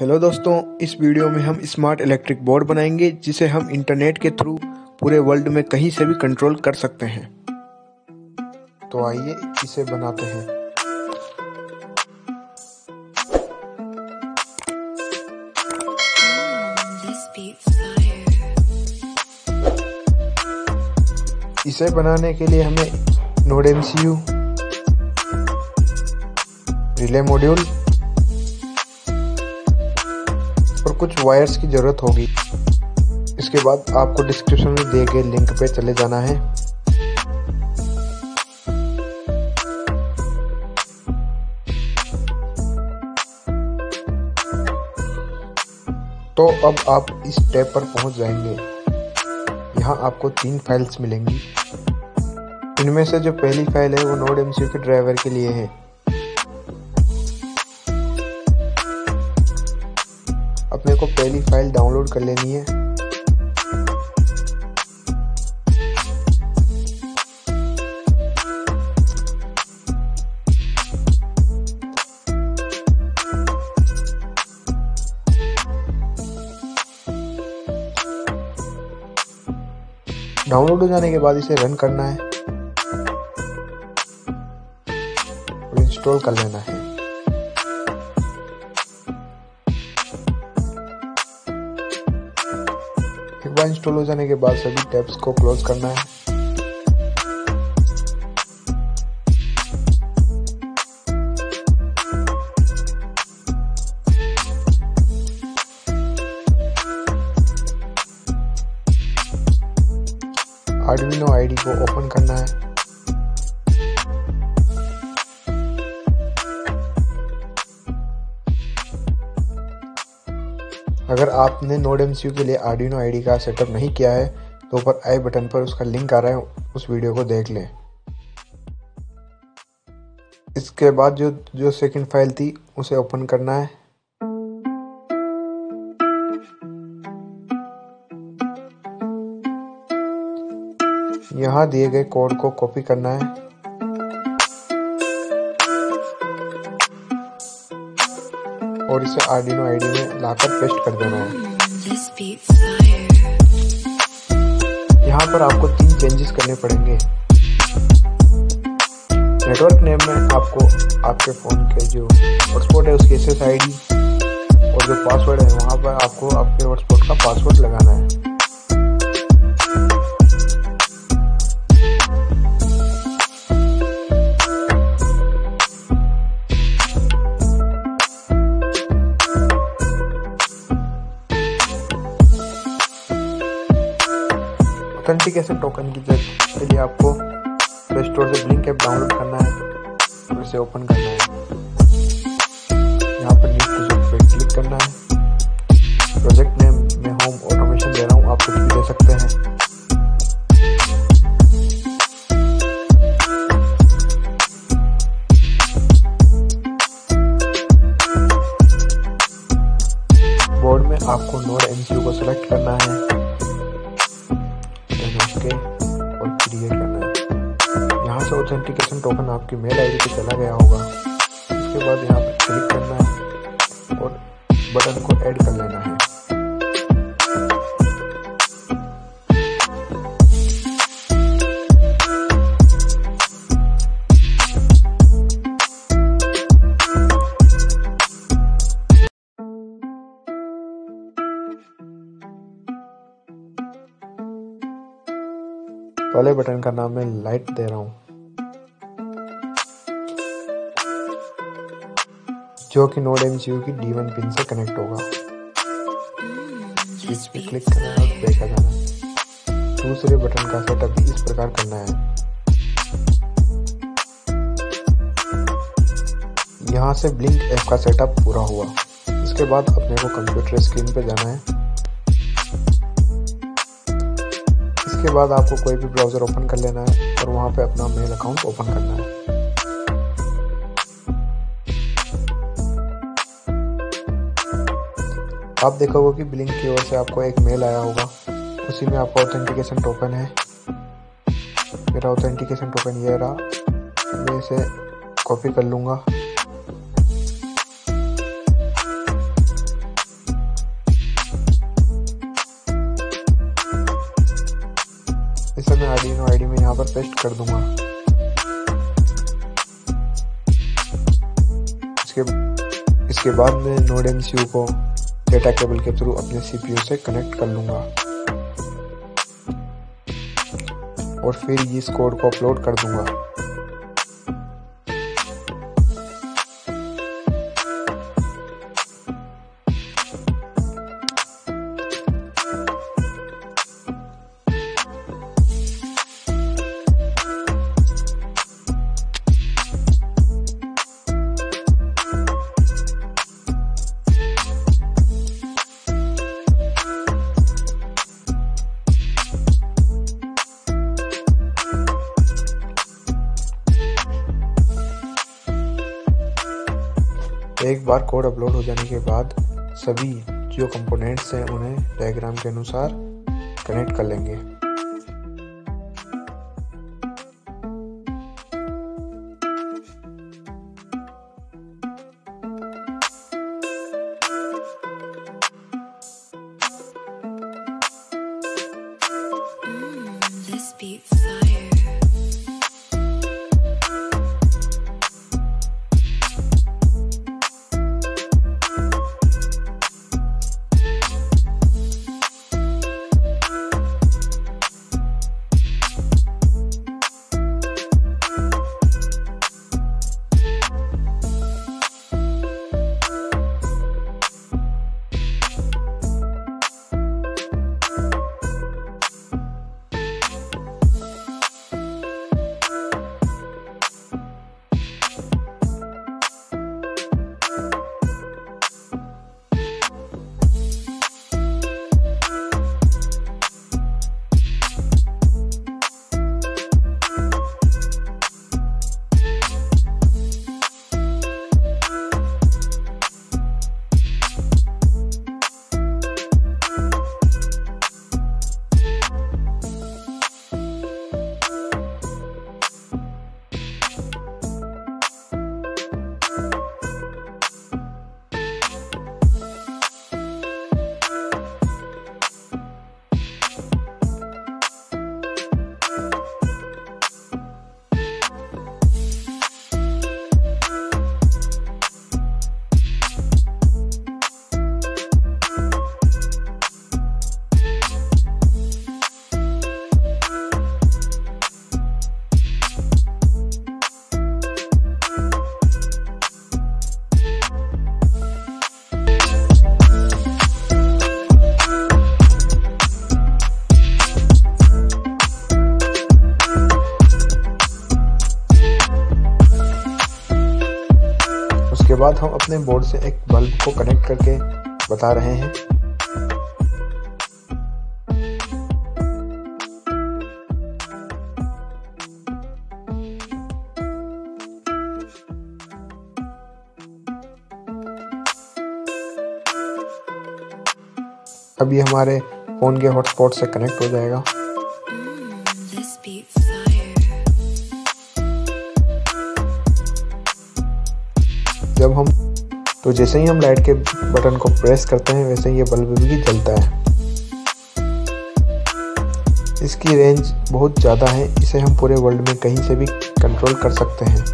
Hello दोस्तों, इस video में हम स्मार्ट इलेक्ट्रिक बोर्ड बनाएँगे, जिसे हम इंटरनेट के थ्रू पूरे वर्ल्ड में कहीं से भी कंट्रोल कर सकते हैं। तो आइए इसे बनाते हैं। इसे बनाने के लिए हमें नोड एम रिले मॉड्यूल कुछ वायर्स की ज़रूरत होगी। इसके बाद आपको डिस्क्रिप्शन में दिए गए लिंक पे चले जाना है। तो अब आप इस टैब पर पहुँच जाएँगे। यहाँ आपको तीन फाइल्स मिलेंगी। इनमें से जो पहली फ़ाइल है, वो नोड एमसीयू के ड्राइवर के लिए है। अपने को पहली फ़ाइल डाउनलोड कर लेनी है। डाउनलोड हो जाने के बाद इसे रन करना है और इंस्टॉल कर लेना है। इंस्टॉल हो जाने के बाद सभी टैब्स को क्लोज करना है। आर्डविनो आईडी को ओपन करना है। अगर आपने नोड एम के लिए आर्डिनो आईडी का सेटअप नहीं किया है तो ऊपर आई बटन पर उसका लिंक आ रहा है, उस वीडियो को देख लें। इसके बाद जो जो सेकंड फ़ाइल थी, उसे ओपन करना है। यहाँ दिए गए कोड को कॉपी करना है। और इसे आर्डिनो आईडी में लाकर पेस्ट कर देना है। यहाँ पर आपको तीन चेंजेस करने पड़ेंगे। नेटवर्क नेम में आपको आपके फ़ोन के जो हॉटस्पॉट है, उसकी एस आई और जो पासवर्ड है, वहाँ पर आपको आपके हॉटस्पॉट का पासवर्ड लगाना है। ऑथेंटिकेशन टोकन की ज़रूरत? के लिए आपको प्ले स्टोर से ब्लिंक ऐप डाउनलोड करना है और इसे ओपन करना है। यहाँ पर न्यू प्रोजेक्ट पे क्लिक करना है। प्रोजेक्ट नेम में होम ऑटोमेशन दे रहा हूँ, आप कुछ भी दे सकते हैं। बोर्ड में आपको नोड एमसीयू को सिलेक्ट करना है। ऑथेंटिकेशन टोकन आपकी मेल आईडी पे चला गया होगा। उसके बाद यहाँ पर क्लिक करना है और बटन को ऐड कर लेना है। पहले बटन का नाम मैं लाइट दे रहा हूँ। जो कि नोड एम की डी वन पिन से कनेक्ट होगा। स्विच पे क्लिक करना और देखा जाना दूसरे बटन का सेटअप भी इस प्रकार करना है। यहाँ से ब्लिंक ऐप का सेटअप पूरा हुआ। इसके बाद अपने को कंप्यूटर स्क्रीन पे जाना है। इसके बाद आपको कोई भी ब्राउज़र ओपन कर लेना है और वहाँ पे अपना मेल अकाउंट ओपन करना है। आप देखोगे कि ब्लिंक की ओर से आपको एक मेल आया होगा। उसी में आपका ऑथेंटिकेशन टोकन है। मेरा ऑथेंटिकेशन टोकन ये रहा। मैं इसे कॉपी कर लूँगा। इसे मैं आर्डिनो आईडी में यहाँ पर पेस्ट कर दूँगा। इसके इसके बाद मैं नोड एम को डेटा केबल के थ्रू अपने सीपीयू से कनेक्ट कर लूँगा। और फिर इस कोड को अपलोड कर दूँगा। एक बार कोड अपलोड हो जाने के बाद सभी जो कंपोनेंट्स हैं, उन्हें डायग्राम के अनुसार कनेक्ट कर लेंगे। बाद हम अपने बोर्ड से एक बल्ब को कनेक्ट करके बता रहे हैं। अब ये हमारे फ़ोन के हॉटस्पॉट से कनेक्ट हो जाएगा। जब हम तो जैसे ही हम लाइट के बटन को प्रेस करते हैं, वैसे ही ये बल्ब भी जलता है। इसकी रेंज बहुत ज़्यादा है, इसे हम पूरे वर्ल्ड में कहीं से भी कंट्रोल कर सकते हैं।